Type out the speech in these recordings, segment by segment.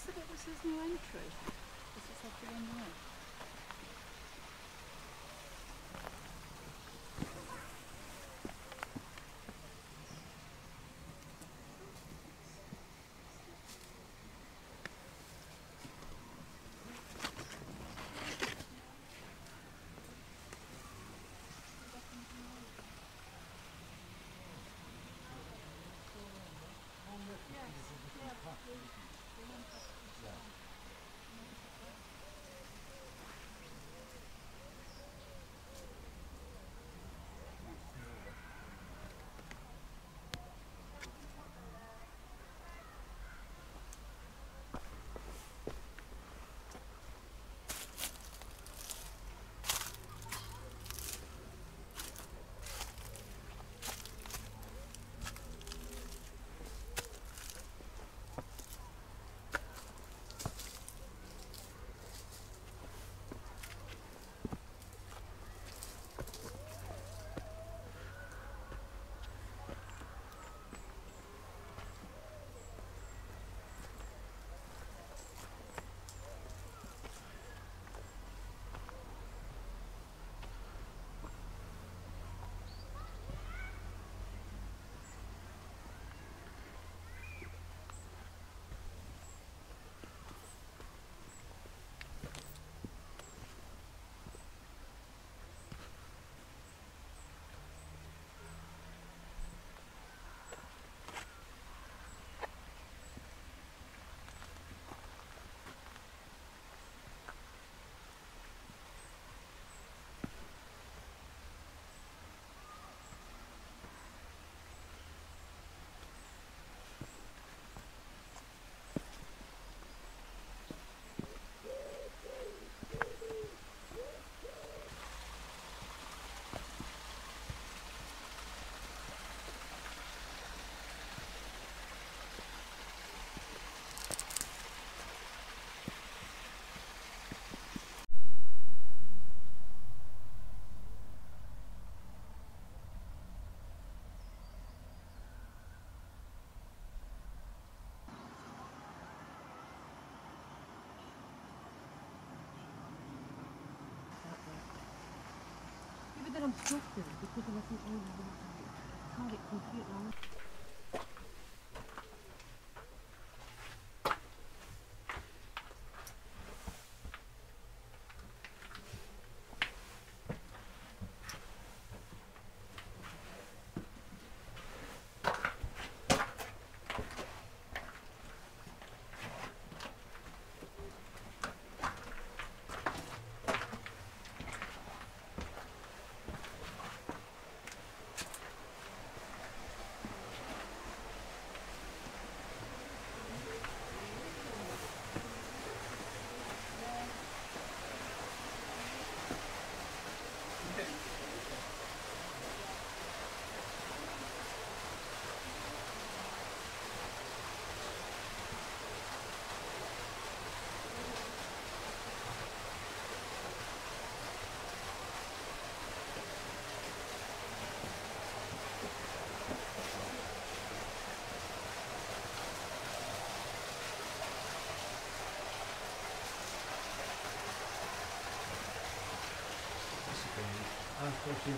this the bit that says new entry? Does it say fill then I'm struggling because I think, oh, I can't get completely on. Stuff.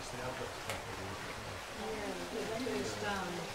Yeah, it goes down.